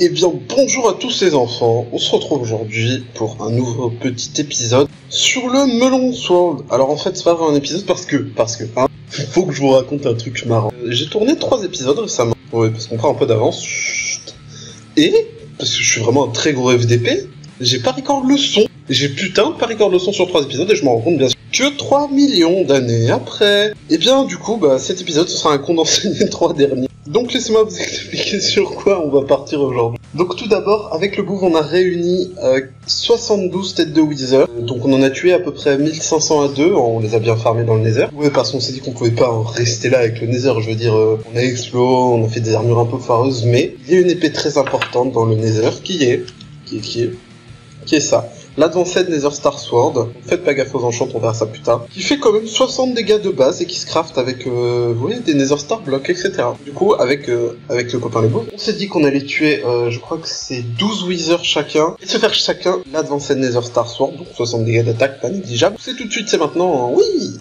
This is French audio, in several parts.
Eh bien, bonjour à tous les enfants. On se retrouve aujourd'hui pour un nouveau petit épisode sur le Melon Sword. Alors en fait, c'est pas vraiment un épisode parce que, parce que, hein, faut que je vous raconte un truc marrant. Euh, J'ai tourné trois épisodes récemment. Oui, parce qu'on prend un peu d'avance. Et, parce que je suis vraiment un très gros FDP, j'ai pas record le son. J'ai putain de pas record le son sur trois épisodes et je me rends compte bien sûr que 3 millions d'années après. Et bien, du coup, bah, cet épisode, ce sera un condensé des trois derniers. Donc laissez-moi vous expliquer sur quoi on va partir aujourd'hui. Donc tout d'abord, avec le bouffe, on a réuni euh, 72 têtes de Wither. Euh, Donc on en a tué à peu près 1500 à 2, on les a bien farmés dans le Nether. Ouais, parce qu'on s'est dit qu'on pouvait pas rester là avec le Nether, je veux dire, euh, on a explo, on a fait des armures un peu foireuses, mais il y a une épée très importante dans le Nether qui est... qui est... qui est... qui est ça. L'Advanced Nether Star Sword, faites pas gaffe aux enchantes, on verra ça plus tard, qui fait quand même 60 dégâts de base et qui se craft avec, euh, vous voyez, des Nether Star Blocks, etc. Du coup, avec, euh, avec le copain Lego, on s'est dit qu'on allait tuer, euh, je crois que c'est 12 Wither chacun, et se faire chacun l'Advanced Nether Star Sword, donc 60 dégâts d'attaque, pas négligeable. C'est tout de suite, c'est maintenant, oui Oui.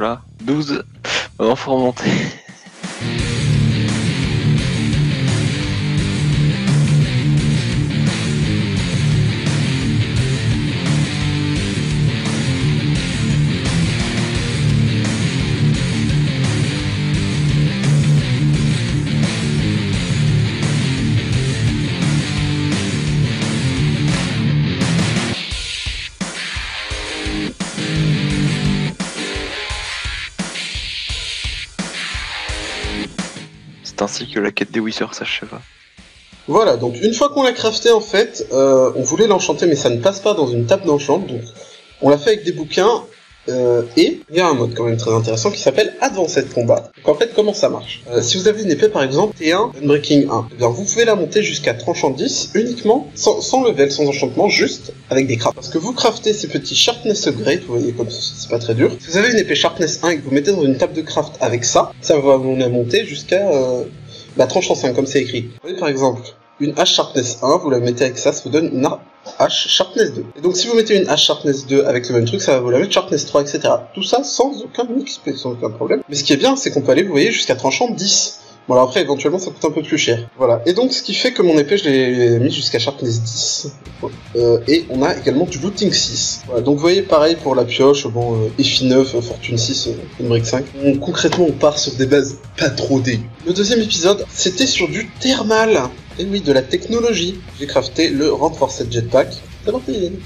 Voilà, 12. Maintenant, faut remonter. Ainsi que la quête des Wizards s'acheva. Voilà, donc une fois qu'on l'a crafté, en fait, euh, on voulait l'enchanter, mais ça ne passe pas dans une table d'enchant, donc on l'a fait avec des bouquins, euh, et il y a un mode quand même très intéressant qui s'appelle Advanced Combat. Donc en fait, comment ça marche Euh, Si vous avez une épée par exemple T1 Unbreaking 1, eh bien, vous pouvez la monter jusqu'à tranchant 10 uniquement, sans, sans level, sans enchantement, juste avec des crafts. Parce que vous craftez ces petits Sharpness Upgrade, vous voyez comme ça, c'est pas très dur. Si vous avez une épée Sharpness 1 et que vous mettez dans une table de craft avec ça, ça va vous la monter jusqu'à euh, bah, tranchant 5 comme c'est écrit. Vous voyez par exemple, une hache Sharpness 1, vous la mettez avec ça, ça vous donne une hache Sharpness 2. Et donc si vous mettez une hache Sharpness 2 avec le même truc, ça va vous la mettre Sharpness 3, etc. Tout ça sans aucun XP, sans aucun problème. Mais ce qui est bien, c'est qu'on peut aller, vous voyez, jusqu'à tranchant 10. Bon alors après, éventuellement, ça coûte un peu plus cher. Voilà. Et donc, ce qui fait que mon épée, je l'ai mis jusqu'à Sharpness 10. Euh, et on a également du Looting 6. Voilà. Donc, vous voyez, pareil pour la pioche, bon, euh, EFI 9, euh, Fortune 6, euh, brique 5. On- concrètement, on part sur des bases pas trop dégueu. Le deuxième épisode, c'était sur du thermal. Et oui, de la technologie. J'ai crafté le Reinforced Jetpack. C'est parti,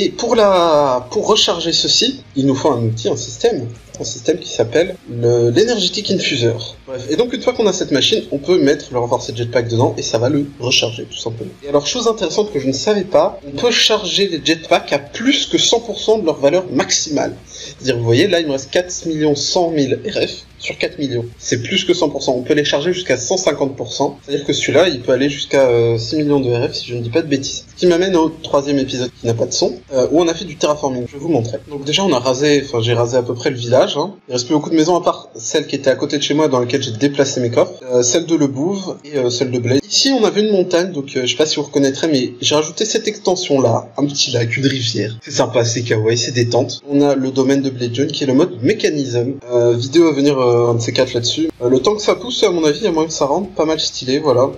Et pour la, pour recharger ceci, il nous faut un outil, un système. Un système qui s'appelle l'énergétique infuseur. Bref, et donc une fois qu'on a cette machine, on peut mettre le renforcé jetpack dedans et ça va le recharger tout simplement. Et alors chose intéressante que je ne savais pas, on peut charger les jetpacks à plus que 100% de leur valeur maximale. C'est-à-dire, vous voyez, là il me reste 4 100 000 RF sur 4 millions. C'est plus que 100%. On peut les charger jusqu'à 150%. C'est-à-dire que celui-là, il peut aller jusqu'à 6 euh, millions de RF si je ne dis pas de bêtises. Ce qui m'amène au troisième épisode qui n'a pas de son, euh, où on a fait du terraforming. Je vais vous montrer. Donc déjà, on a rasé, enfin j'ai rasé à peu près le village. Hein. Il reste plus beaucoup de maisons à part celle qui était à côté de chez moi dans laquelle j'ai déplacé mes coffres, euh, celle de Le Bouve et celle de Blade. Ici, on avait une montagne, donc je sais pas si vous reconnaîtrez, mais j'ai rajouté cette extension-là, un petit lac, une rivière. C'est sympa, c'est kawaii, c'est détente. On a le domaine de Blade John qui est le mode mécanisme. vidéo à venir un de ces quatre là-dessus. le temps que ça pousse, à mon avis, il y que ça rende pas mal stylé, voilà.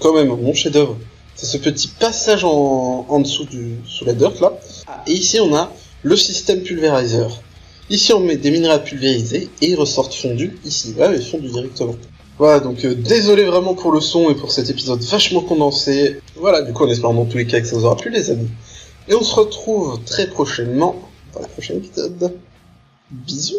Quand même, mon chef-d'œuvre, c'est ce petit passage en, dessous du sous la dirt là. Ah, et ici, on a le système pulvérizer. Ici, on met des minerais à pulvériser et ils ressortent fondus ici. Ouais, ils fondus directement. Voilà, donc euh, désolé vraiment pour le son et pour cet épisode vachement condensé. Voilà, du coup, en espérant dans tous les cas que ça vous aura plu, les amis. Et on se retrouve très prochainement dans le prochain épisode. Bisous